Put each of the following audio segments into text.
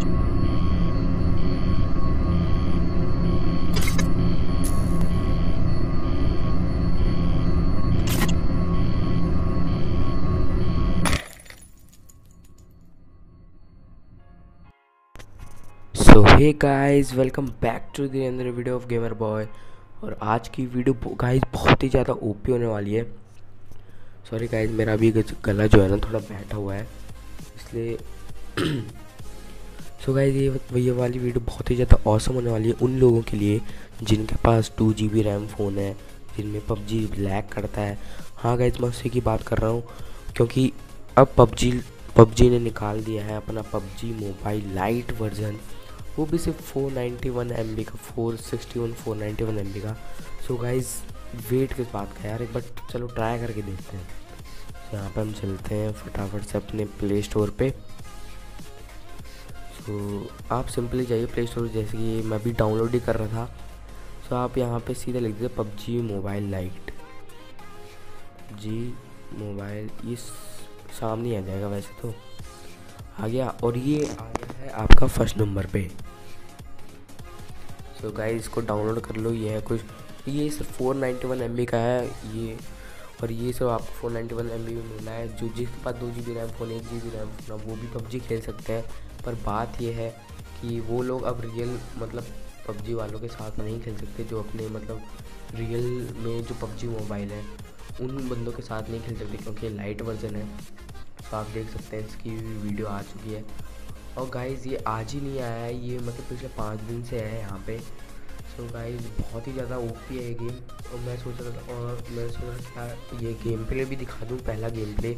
So hey guys welcome back to the another video of gamer boy और आज की video guys बहुत ही ज़्यादा ओपी होने वाली है। सॉरी गाइस मेरा अभी गला जो है ना थोड़ा बैठा हुआ है, इसलिए सो गाइज़ ये ये वाली वीडियो बहुत ही ज़्यादा औसम होने वाली है उन लोगों के लिए जिनके पास two G B RAM phone है, जिनमें पबजी लैग करता है। हाँ गाइज़ मैं उसी की बात कर रहा हूँ, क्योंकि अब पबजी पबजी ने निकाल दिया है अपना पबजी मोबाइल लाइट वर्जन वो भी सिर्फ़ four ninety one M B का four sixty one four ninety one MB B का। सो गाइज़ वेट किस बात का यार बार चलो ट्राई करके देखते हैं। यहाँ पे हम चलते हैं फटाफट से अपने प्ले स्टोर पे। So, आप सिंपली जाइए प्ले स्टोर जैसे कि मैं भी डाउनलोड ही कर रहा था। So, आप यहाँ पे सीधा लिख दीजिए PUBG mobile lite G mobile ये सामने आ जाएगा वैसे तो। आ गया और ये आया है आपका फ़र्स्ट नंबर पे। सो so गाइस इसको डाउनलोड कर लो ये है कुछ ये सिर्फ़ फोर नाइन्टी वन एम का है ये और ये सब आपको फोर नाइन्टी वन एम में मिला है। जो जिसके पास दो जी बी रैम फ़ोन एक जी बी रैम फ़ोन वो भी पबजी खेल सकते हैं। पर बात यह है कि वो लोग अब रियल मतलब पबजी वालों के साथ नहीं खेल सकते, जो अपने मतलब रियल में जो पबजी मोबाइल है, उन बंदों के साथ नहीं खेल सकते क्योंकि लाइट वर्जन है। तो आप देख सकते हैं इसकी वीडियो आ चुकी है। और गाइज़ ये आज ही नहीं आया है, ये मतलब पिछले पाँच दिन से है यहाँ पे। सो गाइज़ बहुत ही ज़्यादा ओपी है ये गेम और मैं सोच रहा था, और मैं सोच रहा था ये गेम प्ले भी दिखा दूँ, पहला गेम प्ले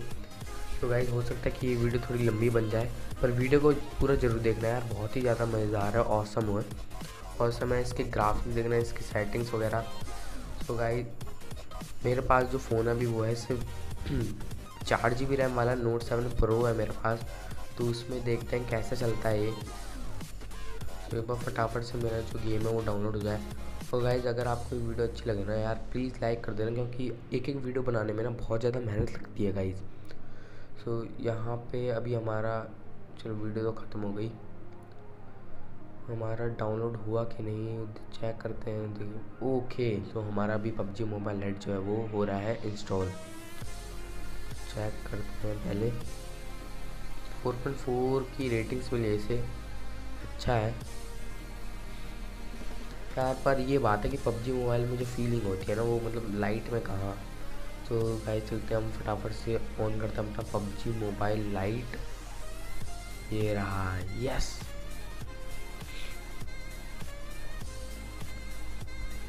तो गाइज़ हो सकता है कि ये वीडियो थोड़ी लंबी बन जाए, पर वीडियो को पूरा ज़रूर देखना है यार, बहुत ही ज़्यादा मज़ेदार है औसम हो। और समय इसके ग्राफिक्स देखना है इसकी सेटिंग्स वगैरह। तो गाइज़ मेरे पास जो फ़ोन है अभी वो है सिर्फ़ चार जी बी रैम वाला नोट सेवन प्रो है मेरे पास। तो उसमें देखते हैं कैसे चलता है ये। तो एक बार फटाफट से मेरा जो गेम है वो डाउनलोड हो जाए। और गाइज़ अगर आपको वीडियो अच्छी लगे ना यार प्लीज़ लाइक कर देना, क्योंकि एक एक वीडियो बनाने में ना बहुत ज़्यादा मेहनत लगती है गाइज़ सो यहाँ पे अभी हमारा, चलो वीडियो तो ख़त्म हो गई। हमारा डाउनलोड हुआ कि नहीं चेक करते हैं। ओके तो हमारा अभी पबजी मोबाइल नेट जो है वो हो रहा है इंस्टॉल चेक करते हैं पहले। 4.4 की रेटिंग्स मिली इसे। अच्छा है। यार पर ये बात है कि पबजी मोबाइल में जो फीलिंग होती है ना, वो मतलब लाइट में कहाँ तो गाइस चलते हैं हम फटाफट से ऑन करते हैं अपना पबजी मोबाइल लाइट ये रहा yes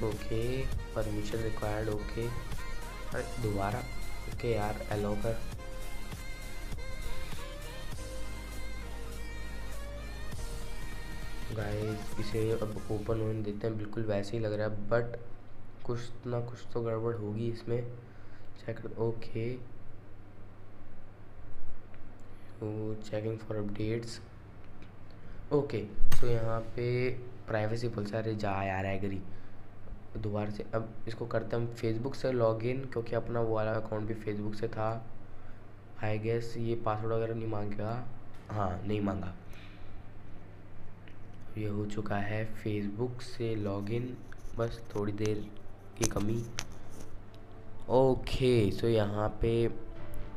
okay permission required okay अरे, दोबारा? ओके यार एलो कर। गाइस इसे अब ओपन होने देते हैं, बिल्कुल वैसे ही लग रहा है बट कुछ ना कुछ तो गड़बड़ होगी इसमें। चेक कर okay checking for updates okay तो यहाँ पे प्राइवेसी पुलिस अरे जा यार एग्री दोबारा से, अब इसको करते हम फेसबुक से लॉगिन क्योंकि अपना वो वाला अकाउंट भी फेसबुक से था. आई गेस ये पासवर्ड वगैरह नहीं मांगेगा. हाँ नहीं मांगा. ये हो चुका है फेसबुक से लॉगिन बस थोड़ी देर की कमी. ओके सो यहाँ पे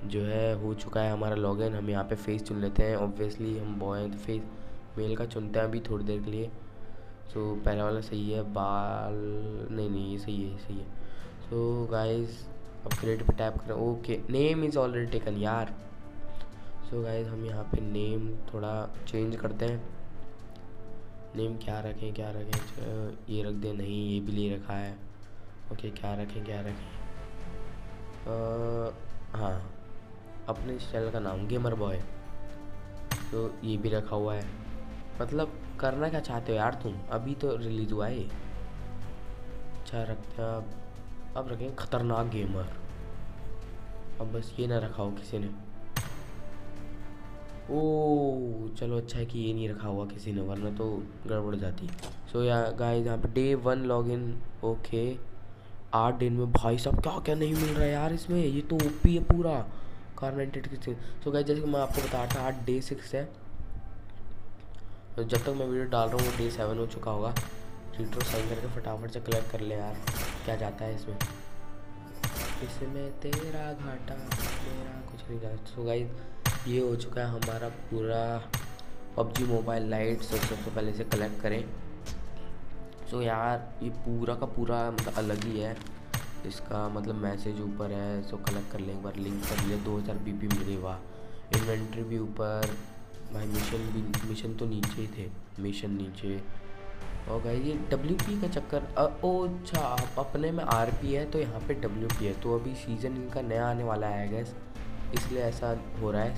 जो है हो चुका है हमारा लॉगिन हम यहाँ पे फेस चुन लेते हैं। ऑब्वियसली हम बॉय हैं तो फेस मेल का चुनते हैं अभी थोड़ी देर के लिए। सो so, पहला वाला सही है बाल नहीं नहीं ये सही है सही है। सो गाइस अब क्रिएट पे टैप करें। Okay name is already taken यार। सो so, गाइस हम यहाँ पे नेम थोड़ा चेंज करते हैं। नेम क्या रखें क्या रखें? ये रख दें नहीं ये भी ले रखा है। ओके क्या रखें क्या रखें? हाँ अपने चैनल का नाम गेमर बॉय तो ये भी रखा हुआ है। मतलब करना क्या चाहते हो यार तुम? अभी तो रिलीज़ हुआ है अच्छा रखते हैं अब अब रखें खतरनाक गेमर अब बस ये ना रखा हो किसी ने। ओ चलो अच्छा है कि ये नहीं रखा हुआ किसी ने, वरना तो गड़बड़ जाती। सो या गाइस यहाँ पे डे वन लॉगिन ओके आठ दिन में। भाई साहब क्या क्या नहीं मिल रहा है यार इसमें? ये तो ओपी है पूरा। कार नाइनटेड की सो गाइस जैसे कि मैं आपको बता रहा था आठ डे सिक्स है। तो जब तक मैं वीडियो डाल रहा हूँ, वो डे सेवन हो चुका होगा। रिट्रो साइन करके फटाफट से कलेक्ट कर ले यार। क्या जाता है इसमें? इसमें तेरा घाटा, मेरा कुछ नहीं जाता। सो गाइस ये हो चुका है हमारा पूरा पबजी मोबाइल लाइट सबसे पहले से कलेक्ट करें। सो यार, ये पूरा का पूरा मतलब अलग ही है। इसका मतलब मैसेज ऊपर है सो कलेक्ट कर लें एक बार लिंक कर लिया। दो हज़ार बी पी मिले वाह। इन्वेंट्री भी ऊपर। भाई मिशन भी मिशन तो नीचे ही थे। मिशन नीचे। और भाई ये डब्ल्यू पी का चक्कर ओ अच्छा आप अपने में आर पी है तो यहाँ पे डब्ल्यू पी है। तो अभी सीज़न इनका नया आने वाला है गैस इसलिए ऐसा हो रहा है।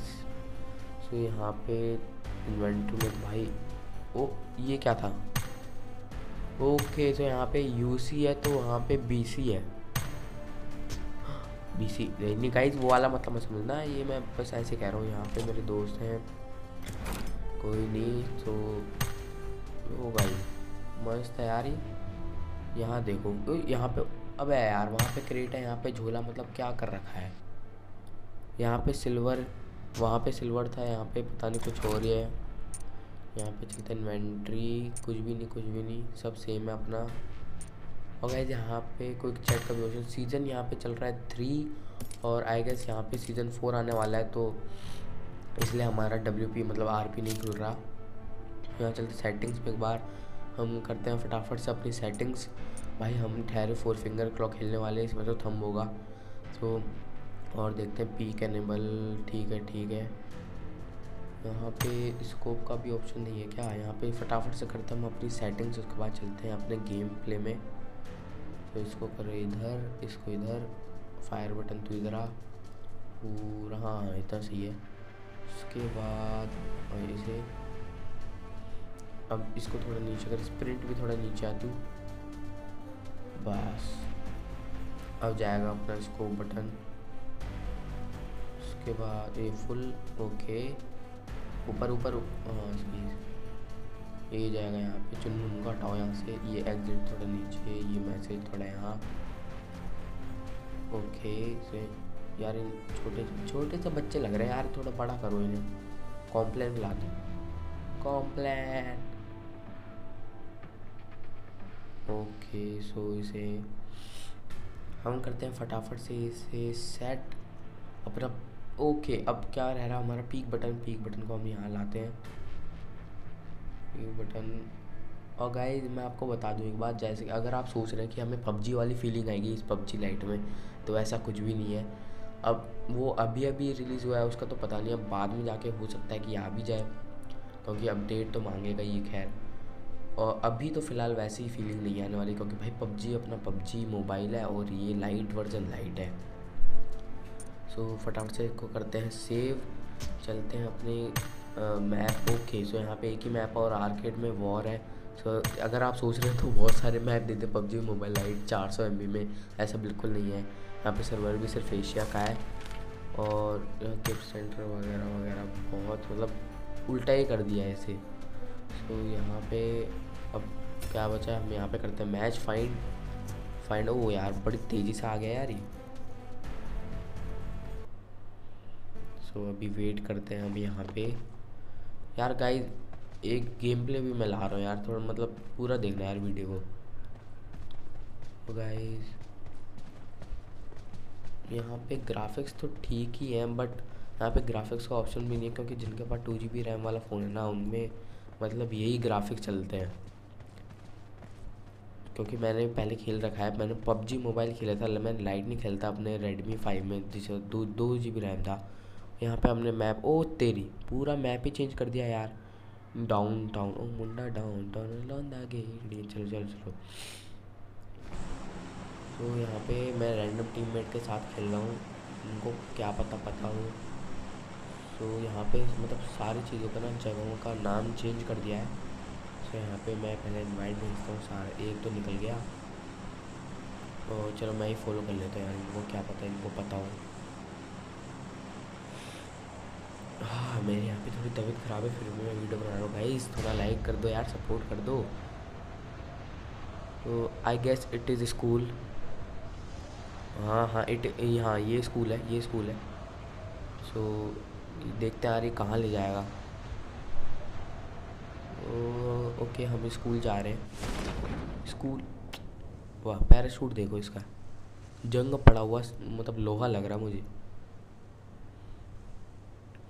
सो यहाँ पे इन्वेंट्री में भाई, ओ, ये क्या था? ओके तो यहाँ पे यूसी है तो वहाँ पे बीसी है। बी सी नहीं गाइज़ वो वाला मतलब मैं समझना, ये मैं बस ऐसे कह रहा हूँ, यहाँ पे मेरे दोस्त हैं। कोई नहीं तो वो भाई, मस्त है यार ये। यहाँ देखो यहाँ पे, अब है यार, वहाँ पे क्रेट है, यहाँ पे झोला मतलब क्या कर रखा है? यहाँ पे सिल्वर वहाँ पे सिल्वर था, यहाँ पे पता नहीं कुछ और ही है। यहाँ पे चलते हैं इन्वेंट्री कुछ भी नहीं, कुछ भी नहीं, सब सेम है अपना। और गैस यहाँ पे कोई चेक का भी सीज़न यहाँ पे चल रहा है थ्री और आई गेस यहाँ पे सीज़न फोर आने वाला है तो इसलिए हमारा डब्ल्यू पी मतलब आर पी नहीं खुल रहा। यहाँ चलते सेटिंग्स पे एक बार, हम करते हैं फटाफट से अपनी सेटिंग्स भाई, हम ठहरे फोर फिंगर क्लॉक खेलने वाले, इसमें तो थम होगा। तो और देखते हैं पी कैनेबल ठीक है ठीक है। यहाँ पे स्कोप का भी ऑप्शन नहीं है क्या? यहाँ पे फटाफट से करते हैं हम अपनी सेटिंग्स उसके बाद चलते हैं अपने गेम प्ले में। तो इसको करो इधर, इसको इधर फायर बटन तो इधर आ। पूरा हाँ इतना सही है। उसके बाद इसे। अब इसको थोड़ा नीचे कर स्प्रिंट भी थोड़ा नीचे आ दूँ बस। अब जाएगा अपना स्कोप बटन उसके बाद ये फुल ओके ऊपर ऊपर ये जाएगा यहाँ पे चुन का हटाओ यहाँ से, ये एग्जिट थोड़ा नीचे, ये मैसेज थोड़ा यहाँ। ओके से यार इन छोटे छोटे से बच्चे लग रहे हैं यार, थोड़ा बड़ा करो इन्हें। कॉम्प्लेन ला दो। कॉम्प्लेन ओके सो इसे हम करते हैं फटाफट से, इसे सेट अपना ओके, अब क्या रह रहा हमारा? पीक बटन पीक बटन को हम यहाँ लाते हैं। You button. और गाइस मैं आपको बता दूँ एक बात, जैसे अगर आप सोच रहे हैं कि हमें पबजी वाली फीलिंग आएगी इस पबजी लाइट में तो ऐसा कुछ भी नहीं है। अब वो अभी अभी रिलीज़ हुआ है, उसका तो पता नहीं, अब बाद में जाके हो सकता है कि आ भी जाए, क्योंकि अपडेट तो मांगेगा ये खैर। और अभी तो फ़िलहाल वैसी ही फीलिंग नहीं आने वाली, क्योंकि भाई पबजी अपना पबजी मोबाइल है और ये लाइट वर्जन लाइट है। सो फटाफट से इसको करते हैं सेव चलते हैं अपने मैप ओके सो यहाँ पे एक ही मैप और आर्केड में वॉर है. सो so, अगर आप सोच रहे हैं तो बहुत सारे मैप देते हैं पबजी मोबाइल लाइट चार सौ में. ऐसा बिल्कुल नहीं है. यहाँ पे सर्वर भी सिर्फ़ एशिया का है. और गिफ्ट सेंटर वगैरह वगैरह बहुत मतलब उल्टा ही कर दिया है इसे. सो so, यहाँ पे अब क्या बचा? हम यहाँ पे करते हैं मैच फाइंड फाइंड ओ यार बड़ी तेज़ी से आ गया यार ये. सो so, अभी वेट करते हैं अभी यहाँ पे। यार गाइस एक गेम प्ले भी मैं ला रहा हूँ यार थोड़ा मतलब पूरा देखना यार वीडियो को। तो गाइस यहाँ पे ग्राफिक्स तो ठीक ही हैं बट यहाँ पे ग्राफिक्स का ऑप्शन भी नहीं है क्योंकि जिनके पास टू जी बी रैम वाला फ़ोन है ना उनमें मतलब यही ग्राफिक्स चलते हैं। क्योंकि मैंने पहले खेल रखा है मैंने पबजी मोबाइल खेला था मैंने लाइट नहीं खेलता अपने रेडमी फाइव में जिसे दो दो जी बी रैम था। यहाँ पे हमने मैप ओ तेरी, पूरा मैप ही चेंज कर दिया यार। डाउन टाउन ओ मुंडा डाउन टाउन लौंदा चलो चलो चलो। तो यहाँ पे मैं रैंडम टीममेट के साथ खेल रहा हूँ। उनको क्या पता पता हो। तो यहाँ पे मतलब सारी चीज़ों का ना, जगहों का नाम चेंज कर दिया है। तो यहाँ पे मैं पहले इन्वाइट भेजता हूँ सारे, एक तो निकल गया। तो चलो मैं ही फॉलो कर लेता हूँ यार, इनको क्या पता, इनको पता हो। हाँ मेरे यहाँ पे थोड़ी तबीयत ख़राब है फिर भी मैं वीडियो बना रहा हूँ। भाई थोड़ा लाइक कर दो यार सपोर्ट कर दो। तो I guess it is school हाँ हाँ इट हाँ ये स्कूल है ये स्कूल है। सो देखते हैं यार ये कहाँ ले जाएगा। तो, ओके हम स्कूल जा रहे हैं। स्कूल वाह पैराशूट देखो इसका। जंग पड़ा हुआ मतलब लोहा लग रहा मुझे।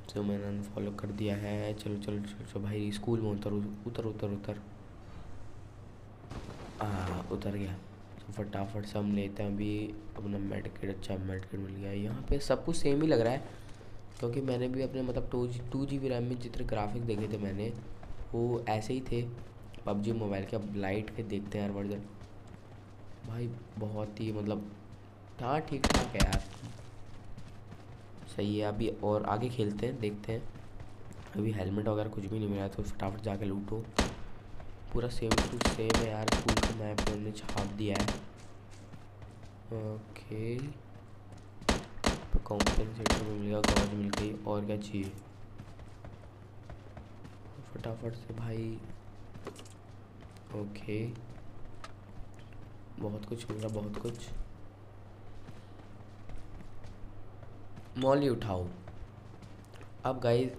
तो मैंने फॉलो कर दिया है। चलो चलो चलो चलो भाई स्कूल में उतर उतर उतर उतर। हाँ उतर गया। तो फटाफट से हम लेते हैं अभी अपना मेडिकेट अच्छा मेडिकेट मिल गया। यहाँ पे सब कुछ सेम ही लग रहा है, क्योंकि मैंने भी अपने मतलब two G two G B RAM में जितने ग्राफिक देखे थे मैंने, वो ऐसे ही थे। पबजी मोबाइल के, अब लाइट के देखते हैं यार वर्जन भाई, बहुत ही मतलब हाँ ठीक ठाक है यार। सही है। अभी और आगे खेलते हैं, देखते हैं। अभी हेलमेट वगैरह कुछ भी नहीं मिला तो फटाफट जाके लूटो। पूरा सेम टू सेम है यार का मैप मैंने छाप दिया है। ओके। कॉम्पेंसेटर मिल गया गॉज मिल गई, और क्या चाहिए? फटाफट से भाई। ओके। बहुत कुछ मिल, बहुत कुछ। मॉली उठाओ। अब गाइस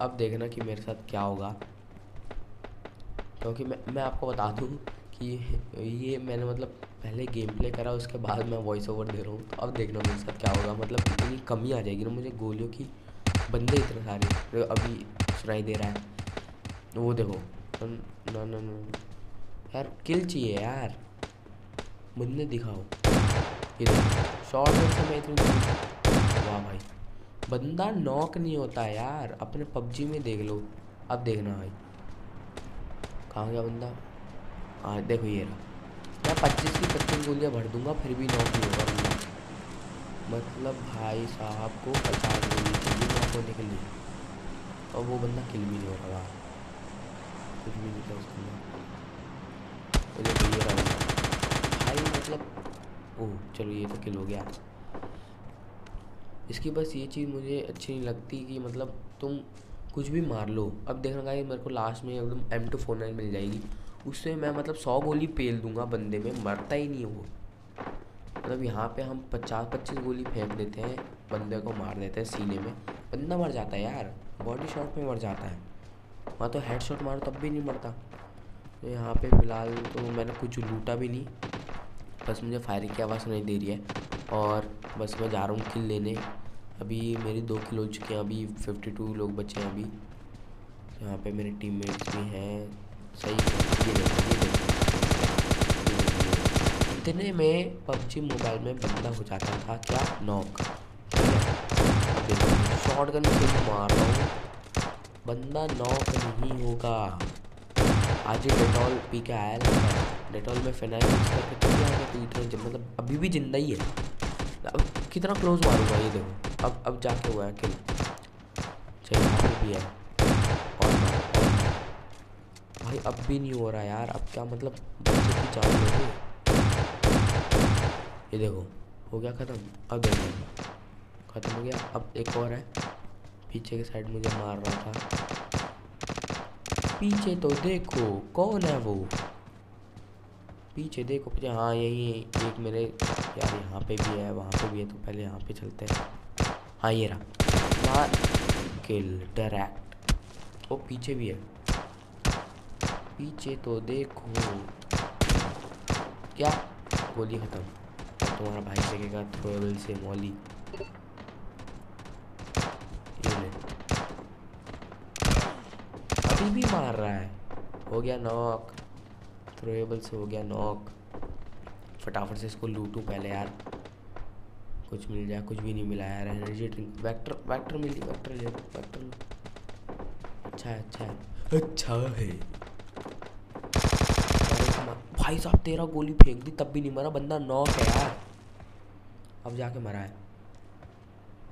अब देखना कि मेरे साथ क्या होगा। क्योंकि मैं मैं आपको बता दूँ कि ये मैंने मतलब पहले गेम प्ले करा, उसके बाद मैं वॉइस ओवर दे रहा हूँ। तो अब देखना मेरे साथ क्या होगा। मतलब इतनी कमी आ जाएगी ना मुझे गोलियों की। बंदे इतने सारे अभी सुनाई दे रहा है। वो देखो। ना ना ना यार किल चाहिए यार। बंदे दिखाओ। शॉर्ट मैं इतनी बंदा नॉक नहीं होता यार। अपने पबजी में देख लो। अब देखना भाई। कहाँ गया बंदा? हाँ देखो ये रहा। मैं पच्चीस की पच्चीस गोलियाँ भर दूँगा, फिर भी नॉक नहीं होगा बंदा। मतलब भाई साहब को पचास गोली चाहिए नॉक होने के लिए। और वो बंदा किल भी नहीं हो रहा। कुछ भी नहीं था उसके देखो भाई मतलब ओह, चलो ये तो किल हो गया। इसकी बस ये चीज़ मुझे अच्छी नहीं लगती कि मतलब तुम कुछ भी मार लो। अब देखना गाइस, मेरे को लास्ट में एकदम एम टू फोर नाइन मिल जाएगी। उससे मैं मतलब सौ गोली पेल दूँगा बंदे में, मरता ही नहीं वो। मतलब यहाँ पे हम पचास पच्चीस गोली फेंक देते हैं, बंदे को मार देते हैं सीने में। बंदा मर जाता है यार बॉडी शॉट में मर जाता है। वहाँ तो हेड शॉट मारो तब भी नहीं मरता। तो यहाँ पे फ़िलहाल तो मैंने कुछ लूटा भी नहीं। बस मुझे फायरिंग की आवाज़ नहीं दे रही है। और बस मैं जा रहा हूँ किल लेने। अभी मेरी दो किल हो चुके हैं, अभी फिफ्टी टू लोग बचे हैं अभी। यहाँ पे मेरे टीममेट्स भी हैं। सही ये देखो ये देखो। इतने में पबजी मोबाइल में बंदा हो जाता था, क्या नॉक शॉर्ट गन से मार रहा हूँ। बंदा नॉक नहीं होगा। आज ही डेटॉल पी के आया डेटॉल में फिनाइल करके तो मतलब अभी भी ज़िंदा ही है। अब कितना क्लोज मारूँगा ये देखो। अब अब जाके हुआ है किल चलिए भी है। और भाई, अब भी नहीं हो रहा यार। अब क्या मतलब लोगे ये देखो, हो गया ख़त्म। अब देखो ख़त्म हो गया। अब एक और है। पीछे के साइड मुझे मार रहा था। पीछे तो देखो, कौन है वो? पीछे देखो, पीछे हाँ यही एक मेरे यार यहाँ पे भी है वहाँ पे भी है तो पहले यहाँ पे चलते हैं। हाँ ये रहा। मार। किल डायरेक्ट वो पीछे भी है। पीछे तो देखो। क्या? गोली ख़त्म। तुम्हारा भाई देखेगा थ्रोएबल से मौली। अभी भी मार रहा है। हो गया नॉक। थ्रोएबल से हो गया नॉक। फटाफट से इसको लूटूं पहले यार। कुछ मिल जाए कुछ भी नहीं मिला यार एनर्जी ड्रिंक वेक्टर वेक्टर मिली वेक्टर ले वेक्टर अच्छा है अच्छा है। अच्छा है। भाई साहब तेरा गोली फेंक दी तब भी नहीं मरा। बंदा नॉक है यार। अब जाके मरा है।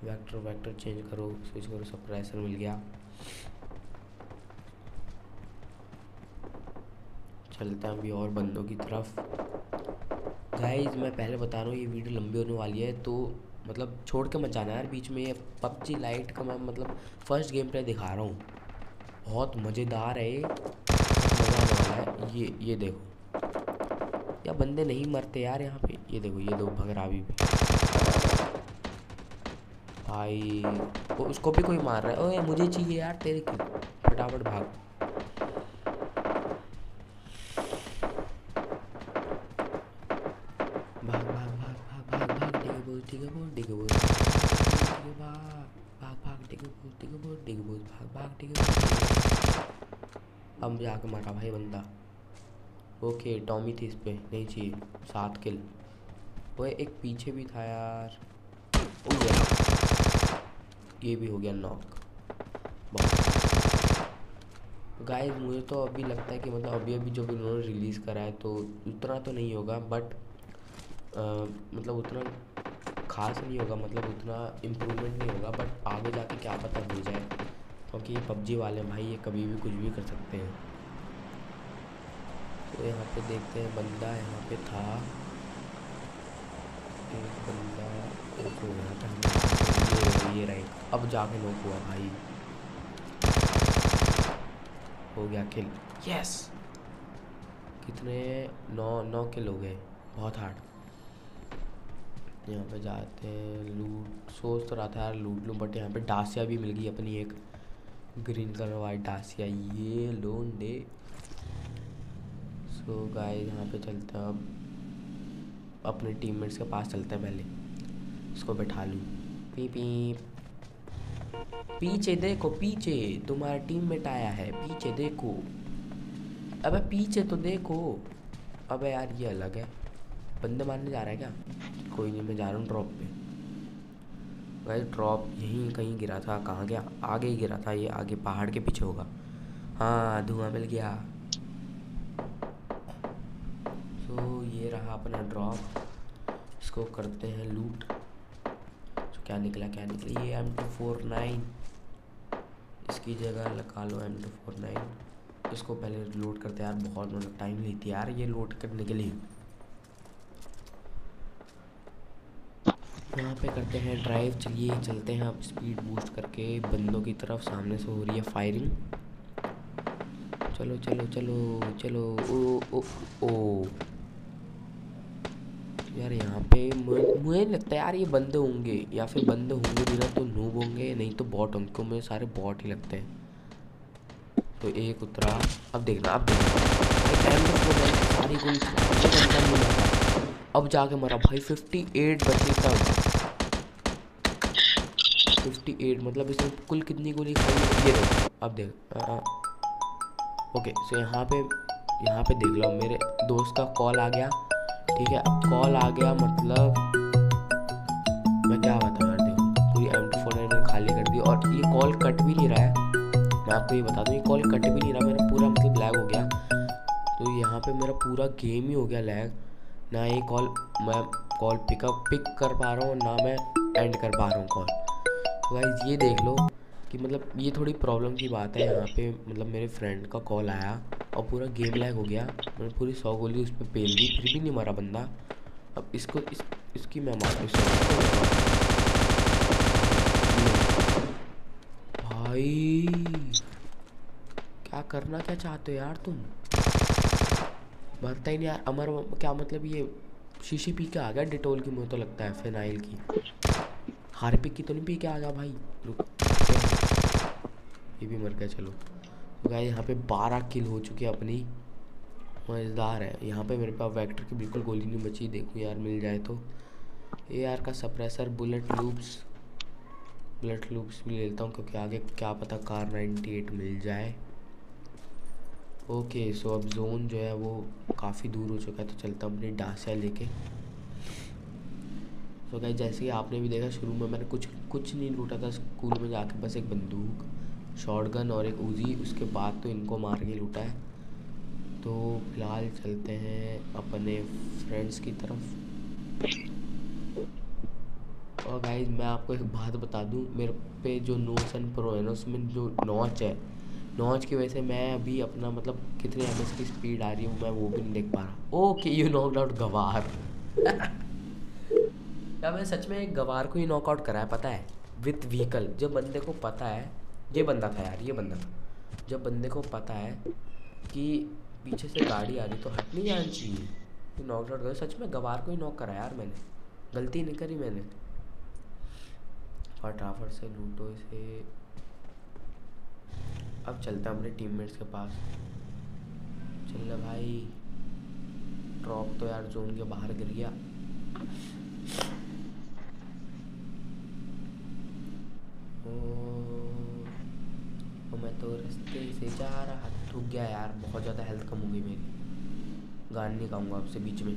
वेक्टर वेक्टर चेंज करो स्विच करो सप्रेसर मिल गया। चलते हैं अभी और बंदों की तरफ़। गाइज़ मैं पहले बता रहा हूँ, ये वीडियो लंबी होने वाली है तो मतलब छोड़ के मत जाना यार, बीच में ये पबजी लाइट का मैं मतलब फ़र्स्ट गेम प्ले दिखा रहा हूँ। बहुत मज़ेदार है मज़ा आने वाला है। ये ये देखो। या बंदे नहीं मरते यार यहाँ पे। ये देखो, ये दो भगरा भी भाई उसको भी कोई मार रहा है। ओए, मुझे चाहिए यार, तेरे की फटाफट भाग डिग अब जाके मारा भाई बंदा। ओके टॉमी थी इस पर नहीं चाहिए, सात किल वो एक पीछे भी था यार। ये भी हो गया नॉक गाइस मुझे तो अभी लगता है कि मतलब अभी अभी जब इन्होंने रिलीज़ करा है तो उतना तो नहीं होगा बट मतलब उतना खास नहीं होगा मतलब उतना इम्प्रूवमेंट नहीं होगा बट आगे जाके क्या पता हो जाए। क्योंकि ये पबजी वाले भाई, ये कभी भी कुछ भी कर सकते हैं। तो यहाँ पे देखते हैं बंदा यहाँ पे था। एक बंदा हो गया था। ये राइट अब जाके नोक हुआ भाई। हो गया किल यस कितने, नौ नौ किल हो गए। बहुत हार्ड यहाँ पे जाते हैं लूट सोच तो रहा था यार लूट लूँ बट यहाँ पे डासिया भी मिल गई अपनी एक। ग्रीन कलर वाइट डासिया ये लोन डे सो गाय यहाँ पे चलते हैं अब। अपने टीममेट्स के पास चलते हैं पहले। उसको बैठा लूँ। पी पी पीछे देखो, पीछे। तुम्हारा टीममेट आया है। पीछे देखो। अबे, पीछे तो देखो। अबे यार, ये अलग है। बंदे मारने जा रहा है क्या? कोई नहीं, मैं जा रहा हूँ ड्रॉप पे। भाई ड्रॉप यहीं कहीं गिरा था, कहाँ गया? आगे ही गिरा था ये, आगे पहाड़ के पीछे होगा। हाँ धुआँ मिल गया। तो ये रहा अपना ड्रॉप इसको करते हैं लूट तो क्या निकला क्या निकला? ये एम टू फोर नाइन इसकी जगह लगा लो एम टू फोर नाइन इसको पहले लोड करते यार, बहुत मतलब टाइम लेती है यार ये लोड करने के लिए। यहाँ पे करते हैं ड्राइव चलिए चलते हैं अब स्पीड बूस्ट करके बंदों की तरफ़, सामने से हो रही है फायरिंग चलो चलो चलो चलो, ओ ओ ओ। यार यहाँ पे मुझे लगता है यार ये बंदे होंगे, या फिर बंदे होंगे भी ना तो नूब होंगे, नहीं तो बॉट होंगे क्यों मुझे सारे बॉट ही लगते हैं। तो एक उतरा, अब देखना अब देखना। गोली अब जाके मरा, भाई फिफ्टी एट बचे तब फिफ्टी एट मतलब इसने कुल कितनी गोली खाई ये देखो, अब देख ओके सो यहाँ पे यहाँ पे देख लो, मेरे दोस्त का कॉल आ गया, ठीक है? कॉल आ गया मतलब मैं क्या बताऊँ यार, देखो, पूरी एम टू फोर मैंने खाली कर दी, और ये कॉल कट भी नहीं रहा है। मैं आपको ये बता दूँ, ये कॉल कट भी नहीं रहा, मेरा पूरा मतलब लैग हो गया। तो यहाँ पे मेरा पूरा गेम ही हो गया लैग ना ये कॉल मैं कॉल पिकअप पिक कर पा रहा हूँ, ना मैं एंड कर पा रहा हूँ कॉल गाइज़ ये देख लो कि मतलब ये थोड़ी प्रॉब्लम की बात है यहाँ पे। मतलब मेरे फ्रेंड का कॉल आया और पूरा गेम लैग हो गया। मैंने पूरी सौ गोली उस पर पेल दी, फिर भी नहीं मारा बंदा। अब इसको इस, इसकी मैं मार भाई, क्या करना, क्या चाहते हो यार तुम? मरता ही नहीं यार। अमर, क्या मतलब ये शीशी पी के आ गया डिटोल की मुँह तो लगता है फिनाइल की। हार्पिक की तो नहीं पी के आ गया भाई। रुक। ये भी मर गया, चलो। तो गाय यहाँ पे बारह किल हो चुकी है अपनी। मज़ेदार है। यहाँ पे मेरे पास वेक्टर की बिल्कुल गोली नहीं बची। देखो यार, मिल जाए तो। ए यार का suppressor bullet loops bullet loops भी ले लेता हूँ, क्योंकि आगे क्या पता कार 98 मिल जाए। ओके सो अब जोन जो है वो काफ़ी दूर हो चुका है तो चलता हूँ अपनी डासिया लेके। तो गाइस जैसे कि आपने भी देखा, शुरू में मैंने कुछ कुछ नहीं लूटा था स्कूल में जाके, बस एक बंदूक शॉटगन और एक उजी उसके बाद तो इनको मार के लूटा है। तो फ़िलहाल चलते हैं अपने फ्रेंड्स की तरफ़। और गाइज़ मैं आपको एक बात बता दूँ, मेरे पे जो नोसन प्रो है ना, उसमें जो नॉच है नॉच की वजह से मैं अभी अपना मतलब कितने एम की स्पीड आ रही हूँ, मैं वो भी नहीं देख पा रहा। ओके यू नॉक आउट गवार। क्या मैं सच में एक गवार को ही नॉकआउट करा है, पता है? विथ व्हीकल जब बंदे को पता है, ये बंदा था यार, ये बंदा था। जब बंदे को पता है कि पीछे से गाड़ी आ रही तो हट नहीं जाना चाहिए कि नॉक आउट कर सच में गवार को ही नॉक करा यार मैंने। गलती नहीं करी मैंने। फटाफट से लूटो इसे। अब चलता अपने टीममेट्स के पास। चल भाई। ड्रॉप तो यार जोन के बाहर गिर गया। से जा रहा थूक गया यार बहुत ज़्यादा हेल्थ कम हो गई मेरी। गान नहीं गाऊँगा आपसे बीच में।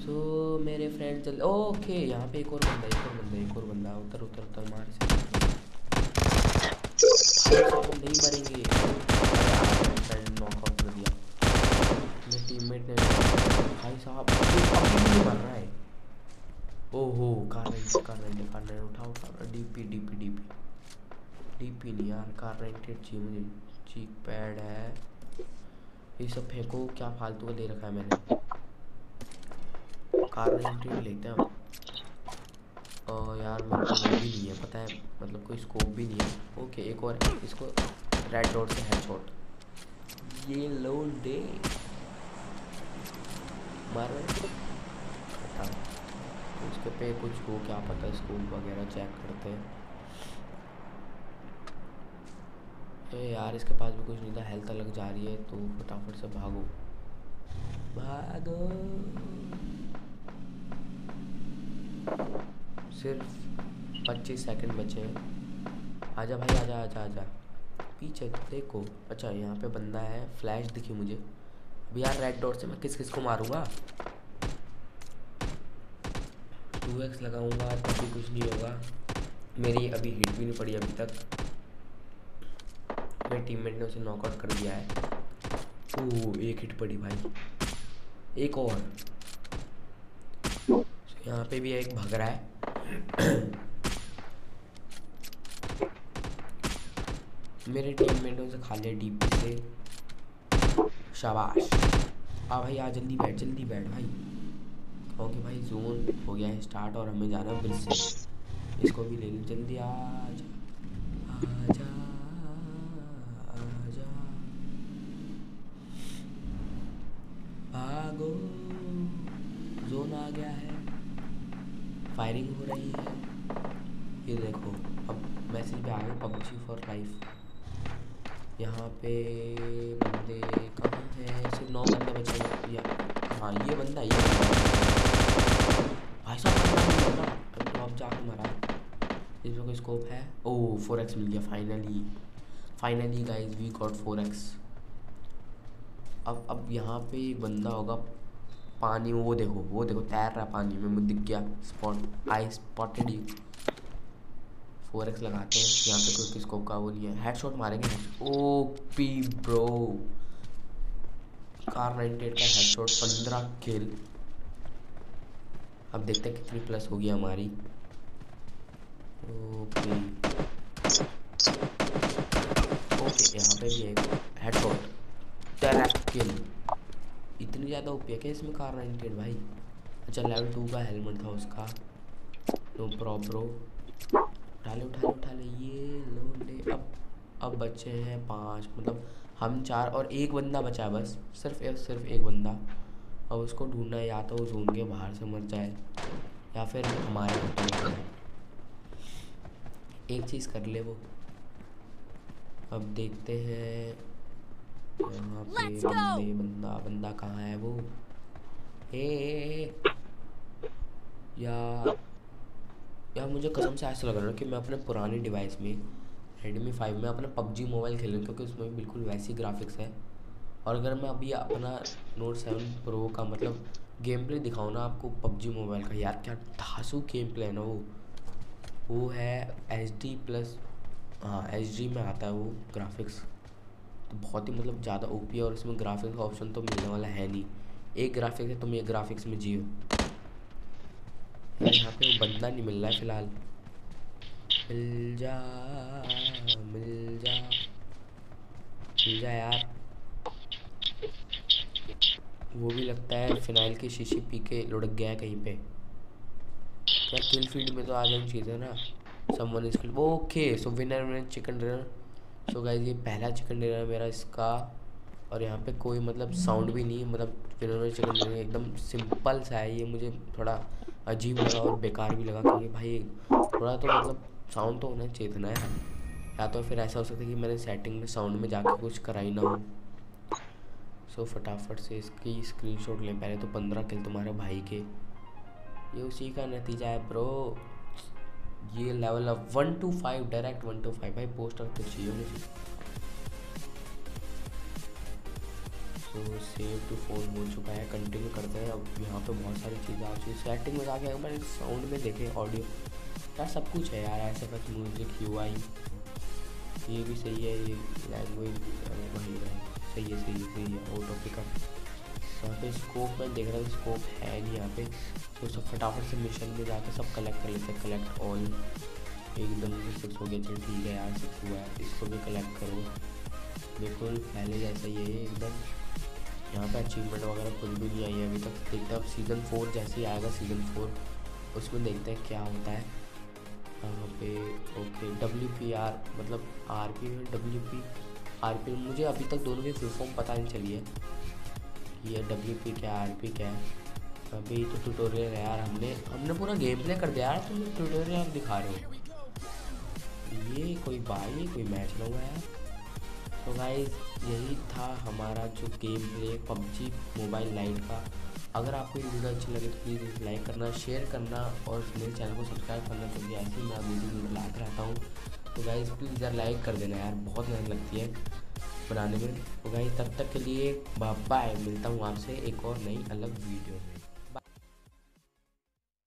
सो so, मेरे फ्रेंड चल ओके यहाँ पे एक और बंदा एक और बंदा एक और बंदा उतर उतर उतर मार से नहीं मरेंगे। नॉकआउट कर दिया। मेरे टीममेट ने भाई साहब अभी नहीं मर रहा है। ओहो car rent car rent car rent उठा डीपी डीपी। डीपी डीपी नहीं यार कार रेंटेड चाहिए मुझे चीक पैड है। ये सब फेंको, क्या फालतू का दे रखा है मैंने? कार रेंटेड लेते हैं और यार, मेरे को भी नहीं है, पता है मतलब कोई स्कोप भी नहीं है। ओके एक और, इसको रेड डॉट से हेडशॉट ये लो दे। मार उसके पे कुछ हो क्या पता स्कोप वगैरह चेक करते हैं। ए यार इसके पास भी कुछ नहीं था हेल्थ अलग जा रही है तो फटाफट से भागो। भागो। सिर्फ़ पच्चीस सेकंड बचे हैं। आजा भाई, आजा आजा आजा। पीछे देखो। अच्छा यहाँ पे बंदा है फ्लैश दिखी मुझे। अभी यार रेड डॉट से मैं किस किस को मारूँगा? टू एक्स लगाऊँगा तभी कुछ नहीं होगा। मेरी अभी हिट भी नहीं पड़ी अभी तक। मेरे टीममेट ने उसे नॉकआउट कर दिया है। ओह, एक हिट पड़ी भाई। एक और। यहाँ पे भी एक भग रहा है। मेरे टीममेटों से खा लिया डीपी से। शाबाश। आ भाई, आ, जल्दी बैठ जल्दी बैठ भाई। ओके भाई जोन हो गया है स्टार्ट और हमें जाना ब्रिज से इसको भी ले लो, जल्दी आ यहाँ पे बंदे कहाँ हैं सिर्फ़ नौ बंदे बचे हाँ ये बंदा, ये भाई साहब, बंदा अभी तो अब जाके मरा। इसमें कोई स्कोप है? ओह फोर एक्स मिल गया finally finally guys we got four X अब अब यहाँ पे बंदा होगा, पानी में, वो देखो वो देखो, तैर रहा पानी में, मुझे दिख गया। Spot I spotted you four X लगाते हैं यहाँ पे कोई किसको का वो है हेड शॉट मारेंगे O P bro Kar ninety eight का हेड शॉट पंद्रह किल अब देखते हैं कितनी प्लस होगी हमारी। ओके ओके यहाँ पे भी एक हेड शॉट डायरेक्ट किल इतनी ज़्यादा ओपी है क्या इसमें कार नाइनटेड भाई? अच्छा लेवल टू का हेलमेट था उसका। नो प्रॉब्रो उठा ले उठा ले उठा ले ये लो ले अब अब बच्चे हैं पाँच मतलब हम चार और एक बंदा बचा है बस सिर्फ़ एक सिर्फ़ एक बंदा। अब उसको ढूंढना है या तो वो जोन के बाहर से मर जाए या फिर हमारे एक चीज़ कर ले वो। अब देखते हैं यहाँ पे बंदे बंदा बंदा कहाँ है वो? ए, या यार मुझे कसम से ऐसा लग रहा है कि मैं अपने पुराने डिवाइस में रेडमी फाइव में अपना पबजी मोबाइल खेल रहा हूँ, क्योंकि उसमें बिल्कुल वैसी ग्राफिक्स है। और अगर मैं अभी अपना नोट सेवन प्रो का मतलब गेम प्ले दिखाऊँ ना आपको पबजी मोबाइल का, यार क्या धासु गेम प्ले है ना वो। वो है एच डी प्लस हाँ एच डी में आता है वो ग्राफिक्स तो बहुत ही मतलब ज़्यादा ओपी है और इसमें ग्राफिक्स का ऑप्शन तो मिलने वाला है नहीं। एक ग्राफिक्स है, तुम एक ग्राफिक्स में जियो। यहाँ पे वो बंदा नहीं मिल रहा है फ़िलहाल। मिल जा मिल जा मिल जा यार। वो भी लगता है फिनाइल की शीशी पी के लुढ़क गया है कहीं पे। यार किल फ़ील्ड में तो आ जानी चाहिए ना। Someone is okay so winner winner chicken dinner so guys ये पहला चिकन डिनर मेरा इसका। और यहाँ पे कोई मतलब साउंड भी नहीं मतलब फिर चिकन डिनर एकदम सिंपल सा है, ये मुझे थोड़ा अजीब लगा और बेकार भी लगा क्योंकि भाई थोड़ा तो मतलब साउंड तो होना चाहिए था ना यार या तो फिर ऐसा हो सकता है कि मैंने सेटिंग में साउंड में जाकर कुछ कराई ना हो। सो फटाफट से इसकी स्क्रीनशॉट लें। पहले तो पंद्रह किल तुम्हारे भाई के। ये उसी का नतीजा है ब्रो ये लेवल अब one two five direct one two five भाई पोस्टर तो चाहिए तो सेव टू फ़ोन हो चुका है कंटिन्यू करते हैं। अब यहाँ पे बहुत सारी चीज़ें आ चुकी है। सेटिंग में जाके अगर साउंड में देखें ऑडियो यार सब कुछ है यार, ऐसे बस म्यूज़िक यू आई ये भी सही है, ये लैंग्वेज वही है। सही है सही है सही है। ऑटो पिकअप यहाँ पे स्कोप में देख रहा हूँ स्कोप है नहीं यहाँ पे। तो सब फटाफट से मिशन में जाके सब कलेक्ट कर लेते हैं। कलेक्ट ऑल एकदम से सिक्स हो गया, चल ठीक है यार सिक्स हुआ है। इसको भी कलेक्ट करो। बिल्कुल, पहले जैसा ही है एकदम। यहाँ पे अचीवमेंट वगैरह कुछ भी नहीं आई है अभी तक। देखते हैं अब सीज़न फोर जैसे ही आएगा सीज़न फोर उसमें देखते हैं क्या होता है। यहाँ पे ओके डब्ल्यू पी आर मतलब R P W P R P मुझे अभी तक दोनों की फुल फॉर्म पता नहीं चली है कि ये डब्ल्यू पी क्या आर पी क्या है। अभी तो ट्यूटोरियल है यार हमने हमने पूरा गेम प्ले कर दिया यार, तुम ट्यूटोरियल दिखा रहे हो। ये कोई भाई कोई मैच हुआ यार। तो गाइज़ यही था हमारा जो game play PUBG mobile lite का। अगर आपको ये वीडियो अच्छी लगे तो प्लीज़ लाइक करना शेयर करना और मेरे चैनल को सब्सक्राइब करना क्योंकि ऐसे ही मैं वीडियो लाते रहता हूँ। तो गाइज़ प्लीज़ यार लाइक कर देना यार, बहुत मेहनत लगती है बनाने में। तो गाइज़ तब तक के लिए बाय मिलता हूँ आपसे एक और नई अलग वीडियो में।